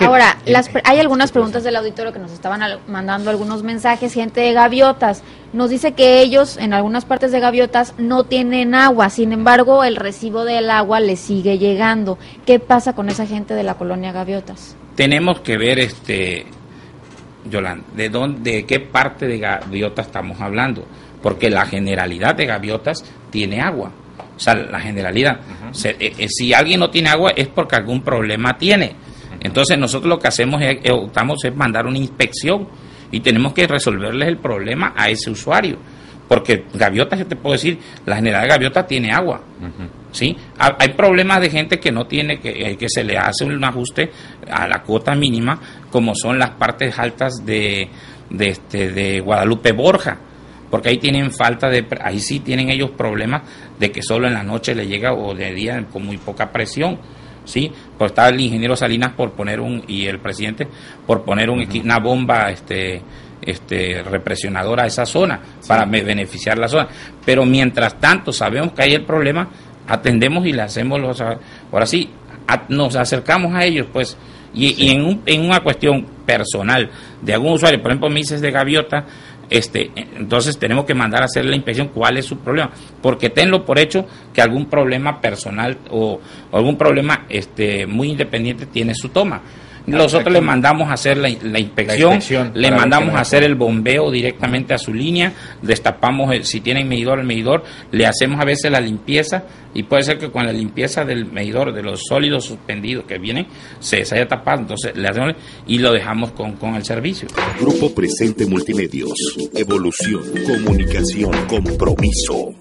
Ahora, las, hay algunas preguntas del auditorio que nos estaban mandando algunos mensajes, gente de gaviotas. Nos dice que ellos en algunas partes de gaviotas no tienen agua, sin embargo el recibo del agua les sigue llegando. ¿Qué pasa con esa gente de la colonia gaviotas? Tenemos que ver, este, Yolanda, de, dónde, de qué parte de gaviotas estamos hablando, porque la generalidad de gaviotas tiene agua. O sea, la generalidad. Eh, eh, si alguien no tiene agua es porque algún problema tiene entonces nosotros lo que hacemos es, eh, optamos es mandar una inspección y tenemos que resolverles el problema a ese usuario. Porque gaviota, yo te puedo decir, la general de gaviota tiene agua. ¿sí? Hay problemas de gente que no tiene, que, que se le hace un ajuste a la cuota mínima, como son las partes altas de, de, este, de Guadalupe Borja porque ahí tienen falta de, ahí sí tienen ellos problemas de que solo en la noche le llega o de día con muy poca presión. ¿sí? Pues está el ingeniero Salinas por poner un, y el presidente por poner un, una bomba este, este, represionadora a esa zona para beneficiar la zona. Pero mientras tanto sabemos que hay el problema, atendemos y le hacemos los... Ahora sí, nos acercamos a ellos, pues, y, en, un, en una cuestión personal de algún usuario, por ejemplo, Mises de Gaviota, este, entonces tenemos que mandar a hacer la inspección cuál es su problema, porque tenlo por hecho que algún problema personal o, algún problema este, muy independiente tiene su toma. Nosotros le mandamos a hacer la, inspección, le mandamos a hacer el bombeo directamente a su línea, destapamos, el, si tienen medidor, el medidor, le hacemos a veces la limpieza y puede ser que con la limpieza del medidor, de los sólidos suspendidos que vienen, se, se haya tapado, entonces le hacemos y lo dejamos con, con el servicio. Grupo Presente Multimedios, evolución, comunicación, compromiso.